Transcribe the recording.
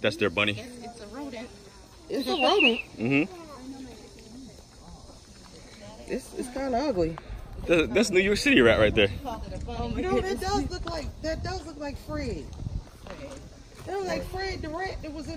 That's their bunny. It's a rodent. It's a rodent. Mm-hmm. It's, it's kind of ugly. That's, that's New York City rat right there. Oh you know, that does look like that does look like Fred. That was like Fred the rat that was in.